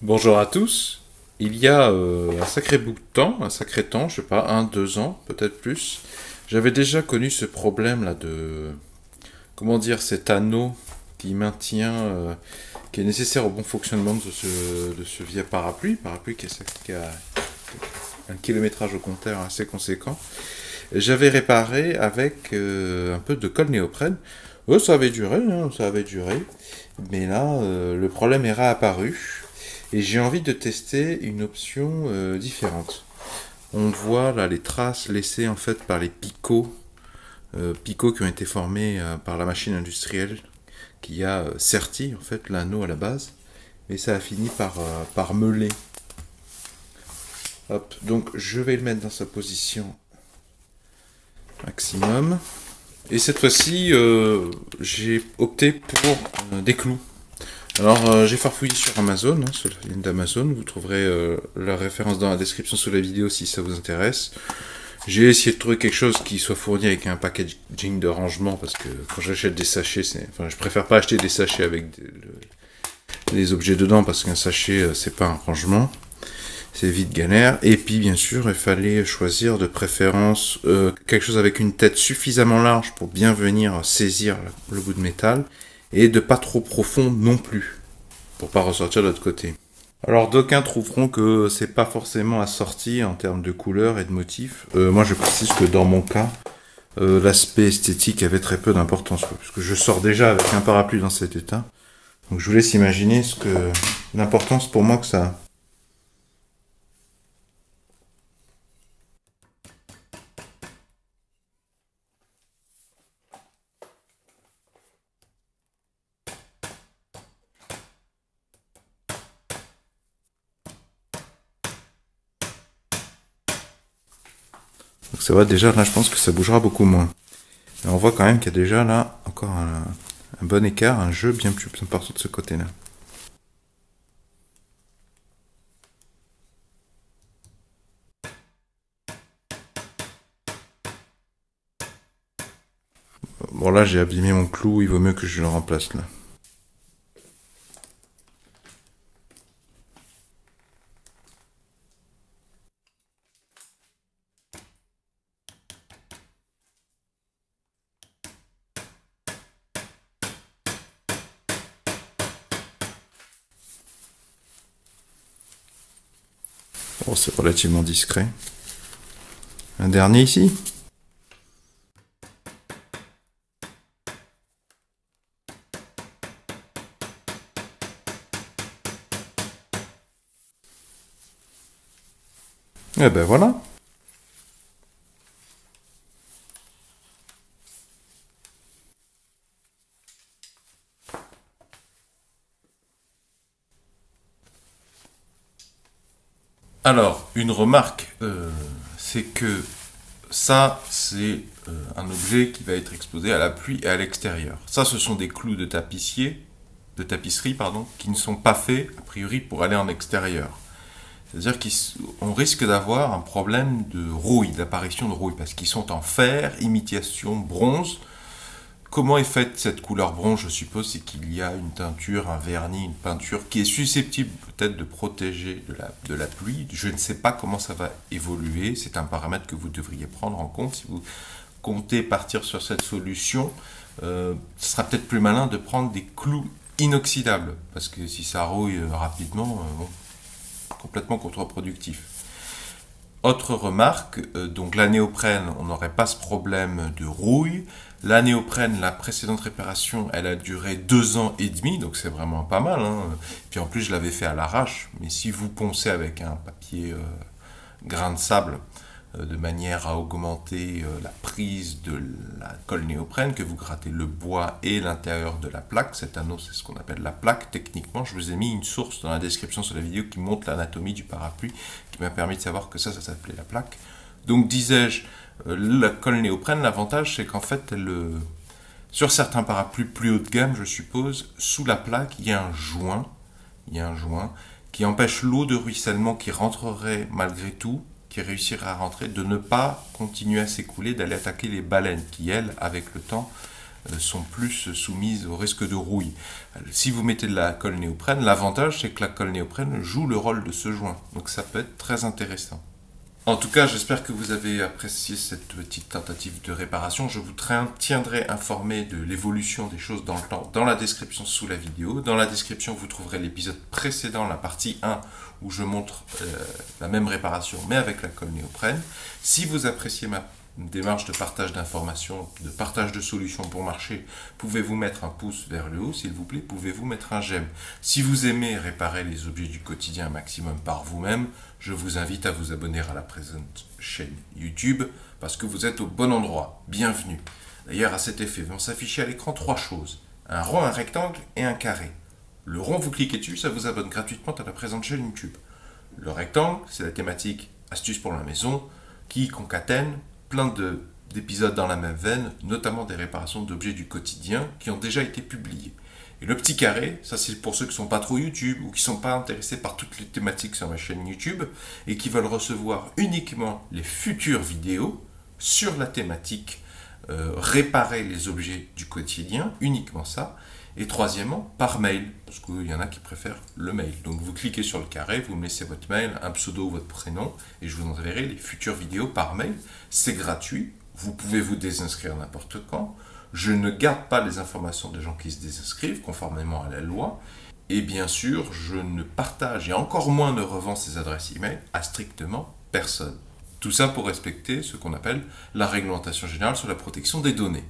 Bonjour à tous. Il y a euh, un sacré bout de temps, un sacré temps, je sais pas, un, deux ans, peut-être plus, j'avais déjà connu ce problème là de, comment dire, cet anneau qui maintient, euh, qui est nécessaire au bon fonctionnement de ce, de via parapluie, parapluie qui a, un kilométrage au compteur assez conséquent. J'avais réparé avec euh, un peu de colle néoprène. Oh, ça avait duré, hein, ça avait duré. Mais là, le problème est réapparu et j'ai envie de tester une option euh, différente. On voit là les traces laissées en fait par les picots, euh, picots qui ont été formés euh, par la machine industrielle qui a serti en fait l'anneau à la base, mais ça a fini par, par meuler. Hop, donc je vais le mettre dans sa position maximum. Et cette fois-ci, j'ai opté pour des clous. Alors, euh, j'ai farfouillé sur Amazon, hein, sur la ligne d'Amazon. Vous trouverez euh, la référence dans la description sous la vidéo si ça vous intéresse. J'ai essayé de trouver quelque chose qui soit fourni avec un packaging de rangement parce que quand j'achète des sachets, c'est, enfin, je préfère pas acheter des sachets avec des, objets dedans parce qu'un sachet, euh, c'est pas un rangement. C'est vite galère. Et puis, bien sûr, il fallait choisir de préférence quelque chose avec une tête suffisamment large pour bien venir saisir le bout de métal et de pas trop profond non plus, pour pas ressortir de l'autre côté. Alors d'aucuns trouveront que c'est pas forcément assorti en termes de couleur et de motifs. Euh, moi je précise que dans mon cas, euh, l'aspect esthétique avait très peu d'importance, puisque je sors déjà avec un parapluie dans cet état. Donc je vous laisse imaginer ce que l'importance pour moi que ça Donc ça va déjà, là je pense que ça bougera beaucoup moins. on voit quand même qu'il y a déjà là encore un, bon écart, un jeu bien plus important de ce côté-là. Bon là j'ai abîmé mon clou, il vaut mieux que je le remplace là. C'est relativement discret. Un dernier ici. Et eh ben voilà. Alors, une remarque, euh, c'est que ça, c'est euh, un objet qui va être exposé à la pluie et à l'extérieur. Ça, ce sont des clous de tapissier, de tapisserie, qui ne sont pas faits, a priori, pour aller en extérieur. C'est-à-dire qu'on risque d'avoir un problème de rouille, d'apparition de rouille, parce qu'ils sont en fer, imitation bronze, Comment est faite cette couleur bronze Je suppose c'est qu'il y a une teinture, un vernis, une peinture qui est susceptible peut-être de protéger de la, pluie. Je ne sais pas comment ça va évoluer. C'est un paramètre que vous devriez prendre en compte si vous comptez partir sur cette solution. Euh, ce sera peut-être plus malin de prendre des clous inoxydables parce que si ça rouille rapidement, euh, complètement contre-productif. Autre remarque, euh, donc la néoprène, on n'aurait pas ce problème de rouille. La néoprène, la précédente réparation, elle a duré deux ans et demi, donc c'est vraiment pas mal. Hein. Puis en plus, je l'avais fait à l'arrache. Mais si vous poncez avec un papier euh, grain de sable, euh, de manière à augmenter euh, la prise de la colle néoprène, que vous grattez le bois et l'intérieur de la plaque, cet anneau, c'est ce qu'on appelle la plaque. Techniquement, je vous ai mis une source dans la description sur la vidéo qui montre l'anatomie du parapluie, qui m'a permis de savoir que ça, ça s'appelait la plaque. Donc, disais-je, la colle néoprène, l'avantage c'est qu'en fait, euh, sur certains parapluies plus haut de gamme, je suppose, sous la plaque, il y a un joint, il y a un joint qui empêche l'eau de ruissellement qui rentrerait malgré tout, qui réussirait à rentrer, de ne pas continuer à s'écouler, d'aller attaquer les baleines qui, elles, avec le temps, euh, sont plus soumises au risque de rouille. Si vous mettez de la colle néoprène, l'avantage c'est que la colle néoprène joue le rôle de ce joint. Donc ça peut être très intéressant. En tout cas, j'espère que vous avez apprécié cette petite tentative de réparation. Je vous tiendrai informé de l'évolution des choses dans le temps dans la description sous la vidéo. Dans la description, vous trouverez l'épisode précédent, la partie 1, où je montre euh, la même réparation, mais avec la colle néoprène. Si vous appréciez ma démarche de partage d'informations, de partage de solutions pour marcher, pouvez-vous mettre un pouce vers le haut, s'il vous plaît, pouvez-vous mettre un j'aime? Si vous aimez réparer les objets du quotidien un maximum par vous-même, je vous invite à vous abonner à la présente chaîne YouTube, parce que vous êtes au bon endroit. Bienvenue. D'ailleurs, à cet effet, vont s'afficher à l'écran trois choses. Un rond, un rectangle et un carré. Le rond, vous cliquez dessus, ça vous abonne gratuitement à la présente chaîne YouTube. Le rectangle, c'est la thématique astuces pour la maison, qui concatène plein d'épisodes dans la même veine, notamment des réparations d'objets du quotidien qui ont déjà été publiés. Et le petit carré, ça c'est pour ceux qui ne sont pas trop YouTube ou qui ne sont pas intéressés par toutes les thématiques sur ma chaîne YouTube et qui veulent recevoir uniquement les futures vidéos sur la thématique euh, réparer les objets du quotidien, uniquement ça. Et troisièmement, par mail, parce qu'il y en a qui préfèrent le mail. Donc vous cliquez sur le carré, vous me laissez votre mail, un pseudo, votre prénom, et je vous enverrai les futures vidéos par mail. C'est gratuit, vous pouvez vous désinscrire n'importe quand. Je ne garde pas les informations des gens qui se désinscrivent, conformément à la loi. Et bien sûr, je ne partage et encore moins ne revends ces adresses e-mail à strictement personne. Tout ça pour respecter ce qu'on appelle la réglementation générale sur la protection des données.